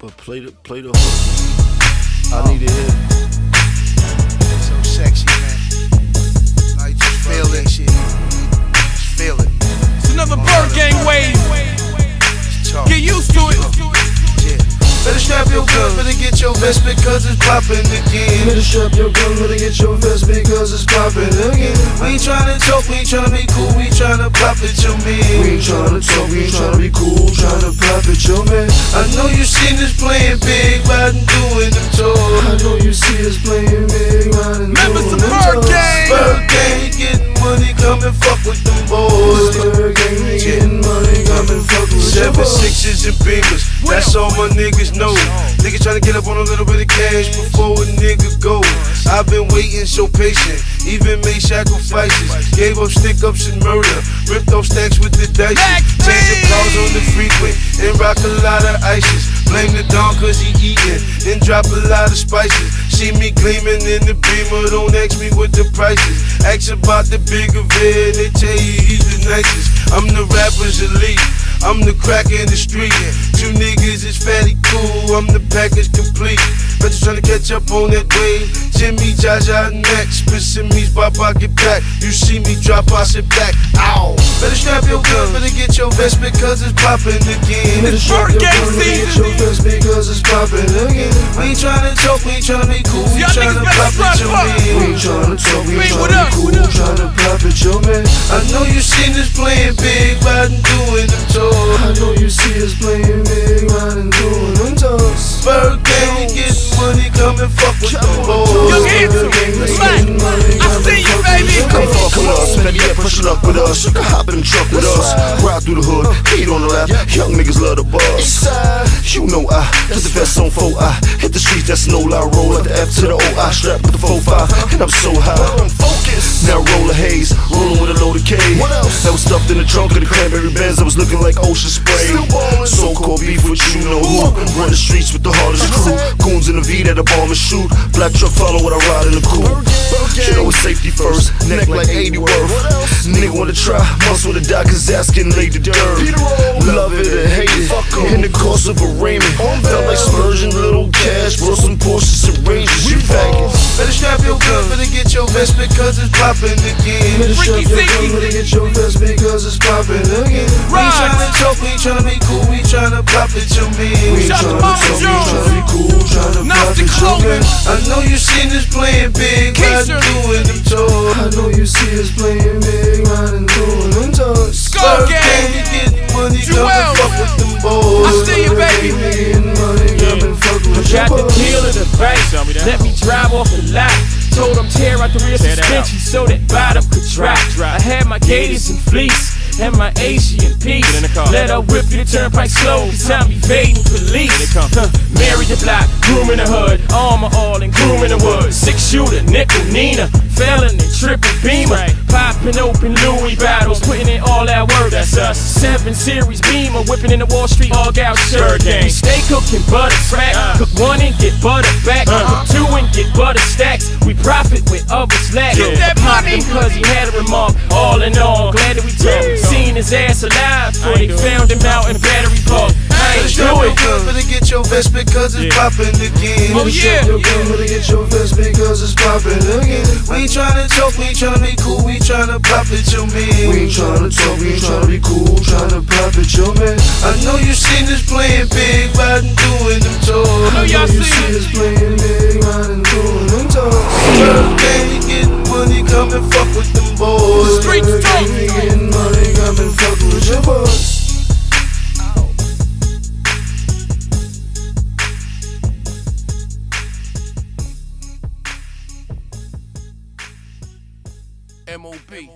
But play the play the hook. I need to hear. So sexy, man. You just feel that shit. Your gun, better get your vest because it's popping again. Better strap your gun, better get your vest because it's popping again. We ain't tryna talk, we ain't tryna be cool, we tryna pop it, your me. We man. ain't tryna talk, we ain't tryna be cool, tryna it, your man. I know you seen us playing big, riding doing them I know you see us playing big, riding Members of doing them Bird tours. Gang. Byrdgang, getting money, come and fuck with them boys. Byrdgang, getting money, come and fuck with your Seven boy. sixes and beamers, that's all my niggas know. Niggas tryna get up on a little bit of cash before a nigga go. I've been waiting so patient, even made sacrifices. Gave up stick ups and murder, ripped off stacks with the dice. Changing cars on the freeway and rock a lot of ices. Blame the don cause he eatin' and drop a lot of spices. See me gleaming in the beamer, don't ask me what the price is. Ask about the bigger vid, they tell you he's the nicest. I'm the rapper's elite. I'm the crack in the street. Two niggas is fatty cool. I'm the package complete. Better tryna catch up on that wave. Jimmy, Jaja, Max. Pissing me, Bob, I get back. You see me drop, I sit back. Ow. Better strap your gun, better get your vest because it's popping again. Better strap your gun, better get your vest because it's popping again. We ain't tryna talk, we ain't tryna be cool. We tryna pop it, your up. We ain't tryna talk, we ain't tryna be cool, up? tryna profit your man. I know you seen us playing big, riding doing them tours. I know you see us playing big, riding doing them tours. Come and fuck with Young boys. Handsome, Black. I see you, baby. Come fuck with us, baby, yeah, push it up with us. You can hop in the truck with us. Ride through the hood, feet on the lap. Young niggas love the bus. You know I put the vest on 4 I hit the streets, that's no lie. Roll at the F to the O I strap with the 4 5, and I'm so high. Now roll a haze, rolling with a load of K. That was stuffed in the trunk of the cranberry Benz. That was looking like ocean spray. Beef with you know who. Run the streets with the hardest crew. Goons in the V that a bomb and shoot. Black truck follow when I ride in the coupe. Know it's safety first, neck like 80 worth. Nigga wanna try, muscle to die, cause ass getting laid to dirt. Love it or hate it, in the course of a Raymond. Felt like splurging little cash, brought some Porsches and Rangers, you faggots. Better strap your gun, better get your vest because it's popping again. Better strap your gun, better get your vest because it's popping again. We ain't Rod. tryna talk, we tryna be cool, we tryna pop it, your We man. to tryna talk, we tryna be cool, tryna Nasty profit your man. I know you seen us playing big, Keisha. riding doing them tours. I know you see us playing him tear out the rear suspension so that bottom could drop. I had my gators and fleece and my Asian piece. Let her whip you the turnpike slow. Cause I'm evading police. Huh, Marry the block, groom in the hood, armor all and groom in the woods. Six shooter, nickel, Nina, felon and triple beamer. Popping open Louis bottles, putting in all that work. That's us. Seven series beamer, whipping in the Wall Street all out shirt. We stay cooking butter crack. Uh. Cook one and get butter back. Uh. Cook two and get butter stacks. We profit with others lack. Get that Popped money. cause he had a remark. All in all, glad that we talked. Seen his ass alive before they found him out in Battery Park. I Better ain't your it. gun, get your vest because it's popping again. Oh, yeah. Your gun, better get your vest because it's popping oh, again. We ain't tryna talk, we ain't tryna be cool, we tryna pop it, your We man. ain't tryna talk, we ain't tryna be cool, tryna profit your man. I know you seen us playin' big, riding doing them tours. I know y'all You see see it. us playing big, riding doing them tours. Gang, you getting money, come and fuck with them boys. Streets M.O.B.